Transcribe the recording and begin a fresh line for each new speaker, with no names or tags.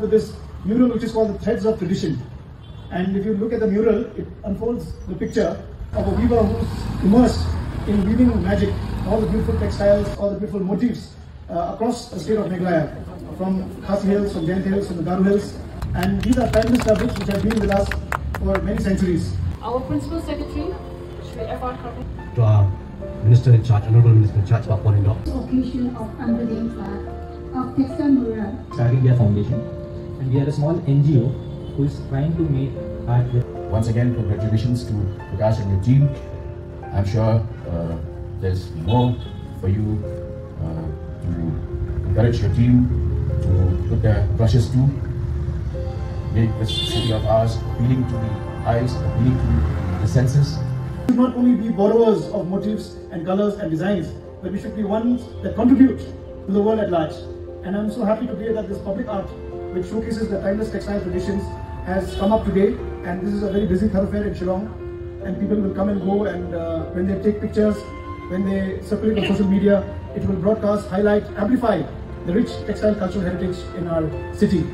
with this mural which is called the Threads of Tradition. And if you look at the mural, it unfolds the picture of a weaver who's immersed in weaving magic, all the beautiful textiles, all the beautiful motifs uh, across the state of Meghalaya, from Khasi Hills, from Jaintia Hills, from the Garo Hills. And these are timeless fabrics which have been with us for many centuries.
Our Principal Secretary, Shri F.R. Kapil.
to our Minister in charge, Honorable Minister in charge, Papua New
occasion of unveiling flag of textile mural
Star Foundation, and we are a small NGO who is trying to make art
Once again, congratulations to Prakash and your team. I'm sure uh, there's more for you uh, to encourage your team to put their brushes to. Make this city of ours appealing to the eyes, appealing to the senses.
We should not only be borrowers of motifs and colors and designs, but we should be ones that contribute to the world at large. And I'm so happy to hear that this public art, which showcases the timeless textile traditions, has come up today. And this is a very busy thoroughfare in Shillong. And people will come and go, and uh, when they take pictures, when they circulate on social media, it will broadcast, highlight, amplify the rich textile cultural heritage in our city.